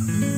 Mm-hmm.